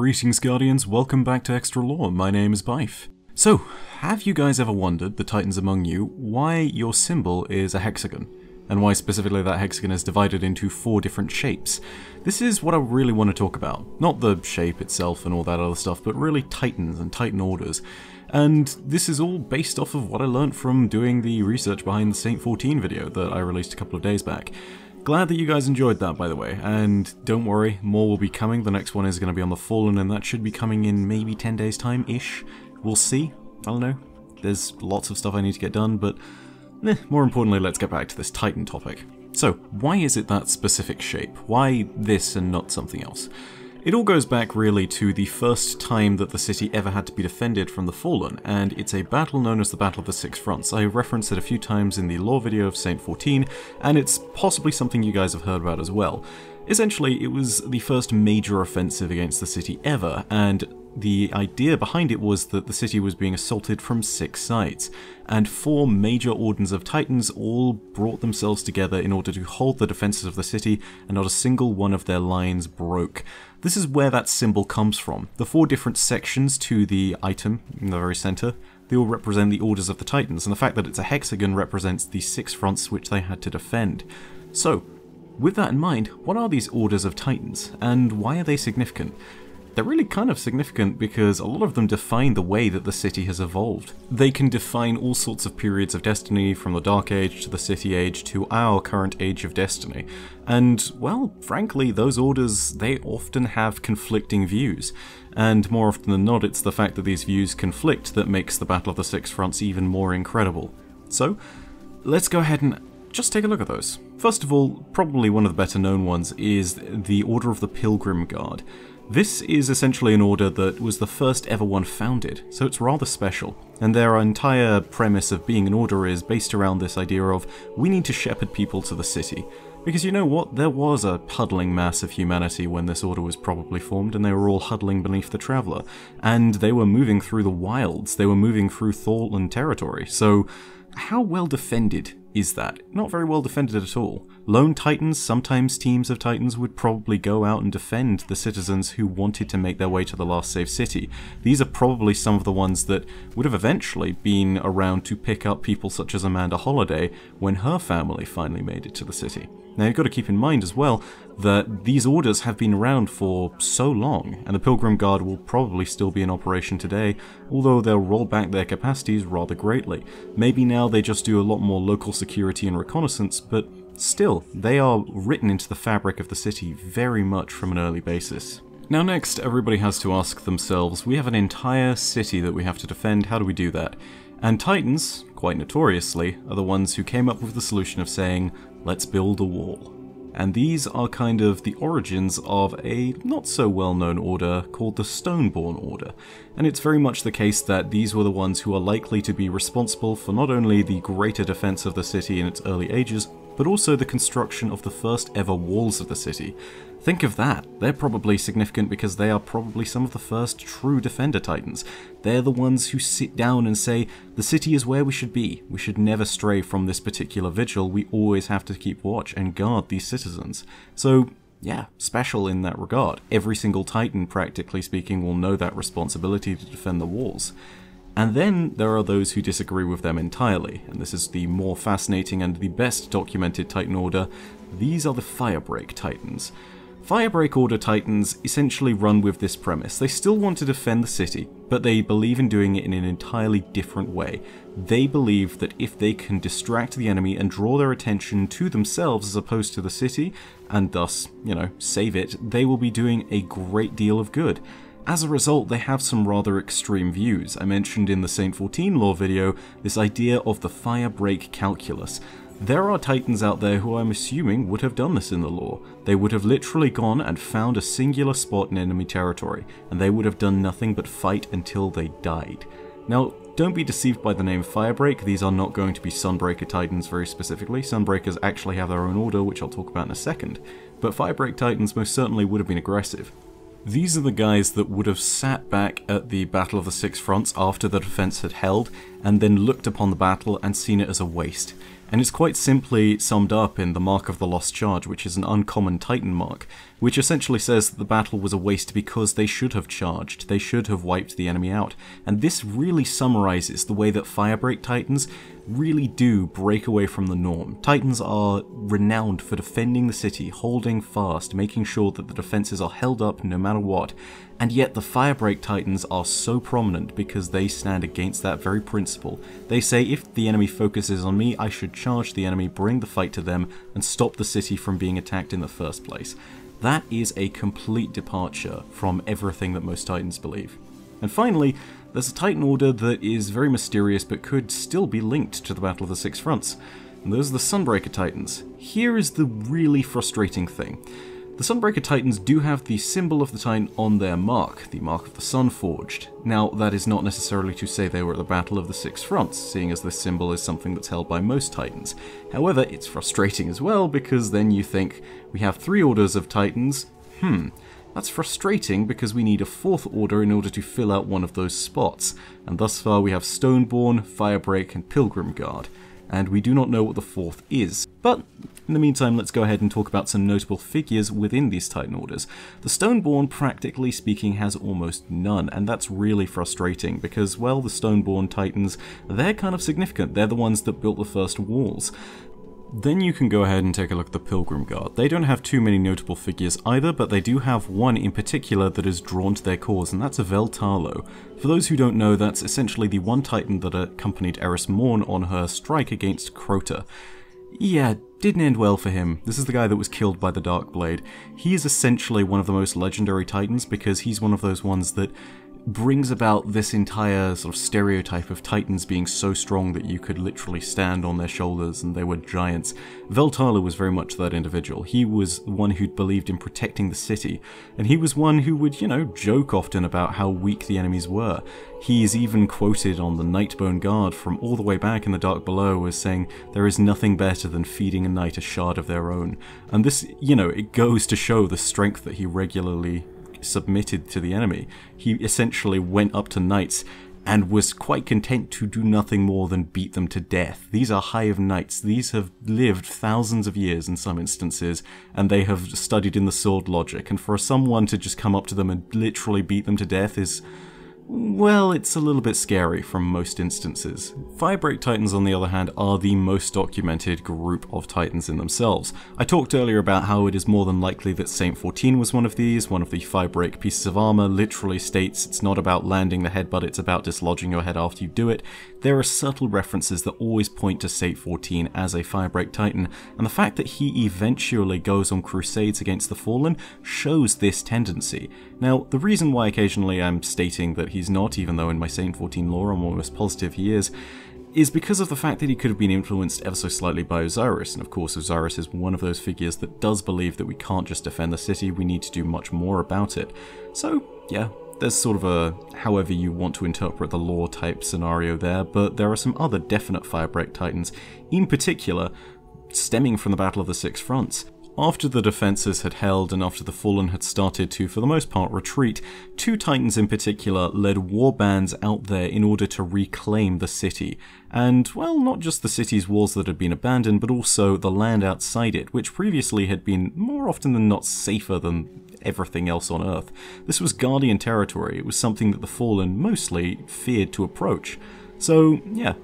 Greetings Guardians, welcome back to Extra Lore, my name is Byf. So, have you guys ever wondered, the Titans among you, why your symbol is a hexagon? And why specifically that hexagon is divided into four different shapes? This is what I really want to talk about. Not the shape itself and all that other stuff, but really Titans and Titan orders. And this is all based off of what I learned from doing the research behind the Saint 14 video that I released a couple of days back. Glad that you guys enjoyed that, by the way, and don't worry, more will be coming. The next one is going to be on the Fallen, and that should be coming in maybe 10 days' time-ish. We'll see. I don't know. There's lots of stuff I need to get done, but eh, more importantly, let's get back to this Titan topic. So, why is it that specific shape? Why this and not something else? It all goes back really to the first time that the city ever had to be defended from the Fallen, and it's a battle known as the Battle of the Six Fronts. I referenced it a few times in the lore video of Saint 14, and it's possibly something you guys have heard about as well. Essentially, it was the first major offensive against the city ever, and the idea behind it was that the city was being assaulted from six sides, and four major orders of titans all brought themselves together in order to hold the defenses of the city, and not a single one of their lines broke. This is where that symbol comes from. The four different sections to the item in the very center, they all represent the orders of the titans, and the fact that it's a hexagon represents the six fronts which they had to defend. So, with that in mind, what are these orders of titans, and why are they significant? They're really kind of significant because a lot of them define the way that the city has evolved. They can define all sorts of periods of destiny, from the Dark Age to the City Age to our current Age of Destiny. And, well, frankly, those orders, they often have conflicting views. And more often than not, it's the fact that these views conflict that makes the Battle of the Six Fronts even more incredible. So, let's go ahead and just take a look at those. First of all, probably one of the better known ones is the Order of the Pilgrim Guard. This is essentially an order that was the first ever one founded, so it's rather special. And their entire premise of being an order is based around this idea of we need to shepherd people to the city. Because you know what, there was a huddling mass of humanity when this order was probably formed, and they were all huddling beneath the Traveller. And they were moving through the wilds, they were moving through Thortland territory, so how well defended is that? Not very well defended at all. Lone titans, sometimes teams of titans, would probably go out and defend the citizens who wanted to make their way to the last safe city. These are probably some of the ones that would have eventually been around to pick up people such as Amanda Holliday when her family finally made it to the city. Now you've got to keep in mind as well that these orders have been around for so long, and the Pilgrim Guard will probably still be in operation today, although they'll roll back their capacities rather greatly. Maybe now they just do a lot more local security and reconnaissance, but still, they are written into the fabric of the city very much from an early basis. Now next, everybody has to ask themselves, we have an entire city that we have to defend, how do we do that? And Titans, quite notoriously, are the ones who came up with the solution of saying, let's build a wall. And these are kind of the origins of a not so well known order called the Stoneborn Order. And it's very much the case that these were the ones who are likely to be responsible for not only the greater defense of the city in its early ages, but also the construction of the first ever walls of the city. Think of that. They're probably significant because they are probably some of the first true Defender Titans. They're the ones who sit down and say, the city is where we should be. We should never stray from this particular vigil. We always have to keep watch and guard these citizens. So, yeah, special in that regard. Every single Titan, practically speaking, will know that responsibility to defend the walls. And then there are those who disagree with them entirely, and this is the more fascinating and the best documented Titan order. These are the Firebreak Titans. Firebreak Order Titans essentially run with this premise. They still want to defend the city, but they believe in doing it in an entirely different way. They believe that if they can distract the enemy and draw their attention to themselves as opposed to the city, and thus, you know, save it, they will be doing a great deal of good. As a result, they have some rather extreme views. I mentioned in the Saint 14 lore video this idea of the fire break calculus. There are titans out there who I'm assuming would have done this in the lore. They would have literally gone and found a singular spot in enemy territory, and they would have done nothing but fight until they died. Now, don't be deceived by the name Firebreak, these are not going to be Sunbreaker Titans very specifically. Sunbreakers actually have their own order, which I'll talk about in a second, but Firebreak Titans most certainly would have been aggressive. These are the guys that would have sat back at the Battle of the Six Fronts after the defense had held, and then looked upon the battle and seen it as a waste and it's quite simply summed up in the Mark of the Lost Charge, which is an uncommon Titan mark. Which essentially says that the battle was a waste because they should have charged, they should have wiped the enemy out. And this really summarizes the way that Firebreak Titans really do break away from the norm. Titans are renowned for defending the city, holding fast, making sure that the defenses are held up no matter what, and yet the Firebreak Titans are so prominent because they stand against that very principle. They say if the enemy focuses on me, I should charge the enemy, bring the fight to them, and stop the city from being attacked in the first place. That is a complete departure from everything that most Titans believe. And finally, there's a Titan order that is very mysterious but could still be linked to the Battle of the Six Fronts, and those are the Sunbreaker Titans. Here is the really frustrating thing. The Sunbreaker Titans do have the symbol of the Titan on their mark, the mark of the Sun Forged. Now, that is not necessarily to say they were at the Battle of the Six Fronts, seeing as this symbol is something that's held by most Titans. However, it's frustrating as well, because then you think, we have three orders of Titans, hmm, that's frustrating because we need a fourth order in order to fill out one of those spots, and thus far we have Stoneborn, Firebreak, and Pilgrim Guard and we do not know what the fourth is. But in the meantime, let's go ahead and talk about some notable figures within these Titan Orders. The Stoneborn, practically speaking, has almost none, and that's really frustrating because, well, the Stoneborn Titans, they're kind of significant. They're the ones that built the first walls. Then you can go ahead and take a look at the Pilgrim Guard. They don't have too many notable figures either, but they do have one in particular that is drawn to their cause, and that's a Vell Tarlowe. For those who don't know, that's essentially the one titan that accompanied Eris Morn on her strike against Crota. Yeah, didn't end well for him. This is the guy that was killed by the Dark Blade. He is essentially one of the most legendary titans because he's one of those ones that brings about this entire sort of stereotype of titans being so strong that you could literally stand on their shoulders and they were giants. Vell Tarlowe was very much that individual. He was one who believed in protecting the city, and he was one who would, you know, joke often about how weak the enemies were. He is even quoted on the Nightbone Guard from all the way back in the Dark Below as saying, there is nothing better than feeding a knight a shard of their own. And this, you know, it goes to show the strength that he regularly submitted to the enemy. He essentially went up to knights and was quite content to do nothing more than beat them to death. These are Hive Knights. These have lived thousands of years in some instances, and they have studied in the sword logic, and for someone to just come up to them and literally beat them to death is well, it's a little bit scary from most instances. Firebreak Titans, on the other hand, are the most documented group of Titans in themselves. I talked earlier about how it is more than likely that Saint 14 was one of these, one of the Firebreak pieces of armor literally states it's not about landing the headbutt, it's about dislodging your head after you do it. There are subtle references that always point to Saint 14 as a Firebreak Titan, and the fact that he eventually goes on crusades against the Fallen shows this tendency. Now, the reason why occasionally I'm stating that he's not, even though in my Saint 14 lore I'm almost positive he is, is because of the fact that he could have been influenced ever so slightly by Osiris, and of course Osiris is one of those figures that does believe that we can't just defend the city, we need to do much more about it. So, yeah, there's sort of a however you want to interpret the lore type scenario there, but there are some other definite Firebreak Titans, in particular stemming from the Battle of the Six Fronts. After the defences had held and after the Fallen had started to, for the most part, retreat, two Titans in particular led war bands out there in order to reclaim the city. And, well, not just the city's walls that had been abandoned, but also the land outside it, which previously had been more often than not safer than everything else on Earth. This was Guardian territory, it was something that the Fallen mostly feared to approach. So, yeah,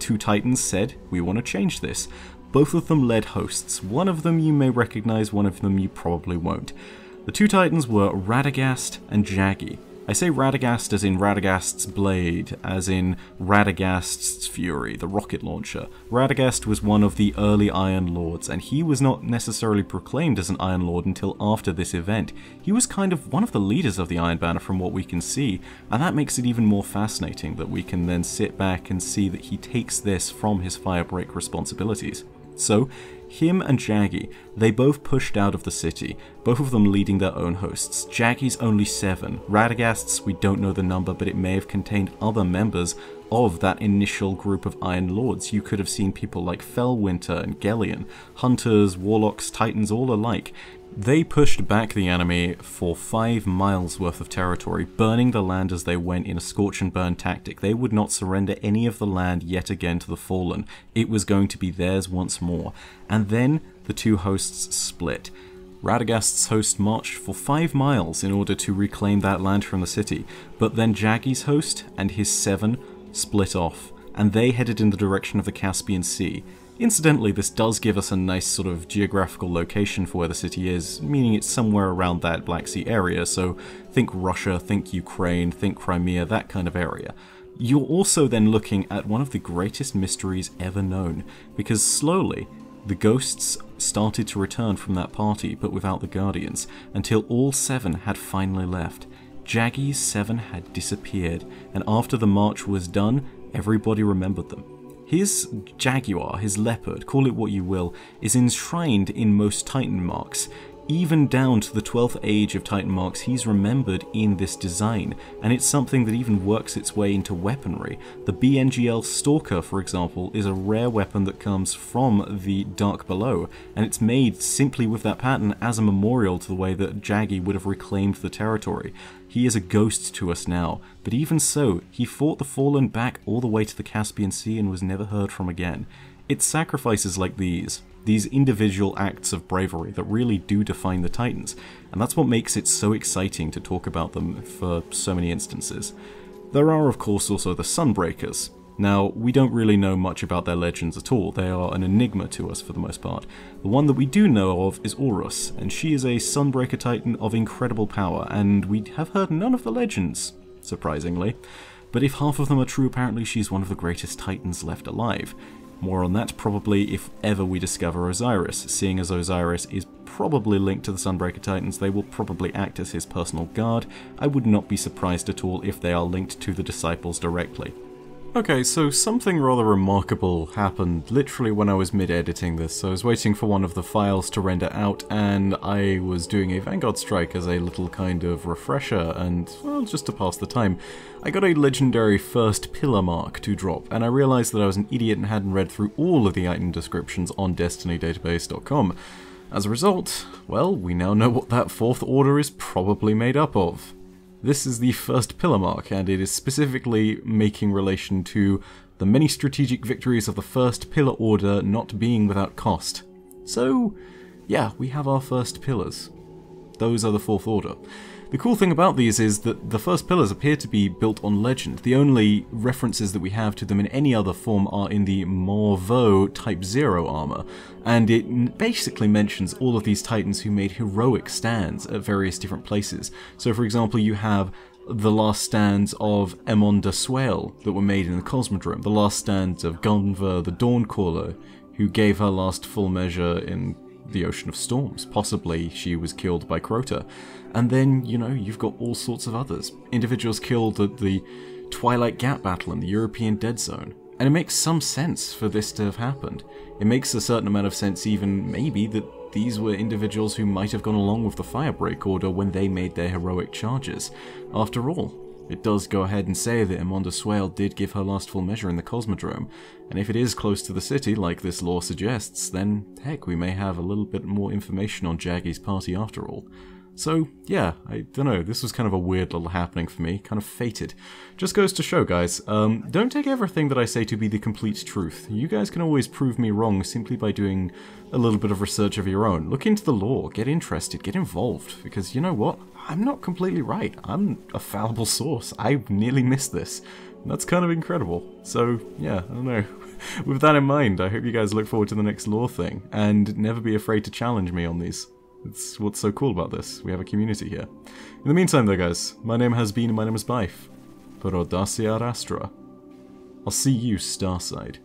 two Titans said, we want to change this. Both of them led hosts. One of them you may recognize, one of them you probably won't. The two titans were Radegast and Jagi. I say Radegast as in Radegast's blade, as in Radegast's fury, the rocket launcher. Radegast was one of the early Iron Lords, and he was not necessarily proclaimed as an Iron Lord until after this event. He was kind of one of the leaders of the Iron Banner from what we can see, and that makes it even more fascinating that we can then sit back and see that he takes this from his Firebreak responsibilities. So, him and Jagi, they both pushed out of the city, both of them leading their own hosts. Jagi's only seven. Radegast's, we don't know the number, but it may have contained other members of that initial group of Iron Lords. You could have seen people like Felwinter and Gheleon, hunters, warlocks, titans, all alike. They pushed back the enemy for five miles worth of territory, burning the land as they went in a scorch and burn tactic. They would not surrender any of the land yet again to the Fallen. It was going to be theirs once more. And then the two hosts split. Radegast's host marched for five miles in order to reclaim that land from the city, but then Jagi's host and his seven split off, and they headed in the direction of the Caspian Sea. Incidentally, this does give us a nice sort of geographical location for where the city is, meaning it's somewhere around that Black Sea area, so think Russia, think Ukraine, think Crimea, that kind of area. You're also then looking at one of the greatest mysteries ever known, because slowly, the ghosts started to return from that party, but without the Guardians, until all seven had finally left. Jagi's seven had disappeared, and after the march was done, everybody remembered them. His jaguar, his leopard, call it what you will, is enshrined in most Titan marks, even down to the 12th age of Titan marks, he's remembered in this design, and it's something that even works its way into weaponry. The BNGL Stalker, for example, is a rare weapon that comes from the Dark Below, and it's made simply with that pattern as a memorial to the way that Jagi would have reclaimed the territory. He is a ghost to us now, but even so, he fought the Fallen back all the way to the Caspian Sea and was never heard from again. It's sacrifices like these, these individual acts of bravery that really do define the Titans, and that's what makes it so exciting to talk about them for so many instances. There are, of course, also the Sunbreakers. Now, we don't really know much about their legends at all, they are an enigma to us for the most part. The one that we do know of is Aurus, and she is a Sunbreaker Titan of incredible power, and we have heard none of the legends, surprisingly. But if half of them are true, apparently she's one of the greatest Titans left alive. More on that probably if ever we discover Osiris, seeing as Osiris is probably linked to the Sunbreaker Titans, they will probably act as his personal guard. I would not be surprised at all if they are linked to the Disciples directly. Okay, so something rather remarkable happened literally when I was mid-editing this. So I was waiting for one of the files to render out and I was doing a Vanguard strike as a little kind of refresher and, well, just to pass the time. I got a legendary first pillar mark to drop and I realized that I was an idiot and hadn't read through all of the item descriptions on destinydatabase.com. As a result, well, we now know what that fourth order is probably made up of. This is the first pillar mark, and it is specifically making relation to the many strategic victories of the first pillar order not being without cost. So, yeah, we have our first pillars. Those are the fourth order. The cool thing about these is that the first pillars appear to be built on legend. The only references that we have to them in any other form are in the Morveau Type 0 armor, and it basically mentions all of these titans who made heroic stands at various different places. So for example, you have the last stands of Emon de Swale that were made in the Cosmodrome, the last stands of Gunver the Dawncaller, who gave her last full measure in the Ocean of Storms. Possibly she was killed by Crota. And then, you know, you've got all sorts of others. Individuals killed at the Twilight Gap battle in the European Dead Zone. And it makes some sense for this to have happened. It makes a certain amount of sense even, maybe, that these were individuals who might have gone along with the Firebreak Order when they made their heroic charges. After all, it does go ahead and say that Emonda Swale did give her last full measure in the Cosmodrome, and if it is close to the city, like this law suggests, then heck, we may have a little bit more information on Jagi's party after all. So, yeah, I don't know, this was kind of a weird little happening for me, kind of fated. Just goes to show, guys, um, don't take everything that I say to be the complete truth. You guys can always prove me wrong simply by doing a little bit of research of your own. Look into the law, get interested, get involved, because you know what? I'm not completely right. I'm a fallible source. I nearly missed this. That's kind of incredible. So, yeah, I don't know. With that in mind, I hope you guys look forward to the next law thing, and never be afraid to challenge me on these. It's what's so cool about this. We have a community here. In the meantime, though, guys, my name has been my name is Byf. For Audacia Astra. I'll see you Starside.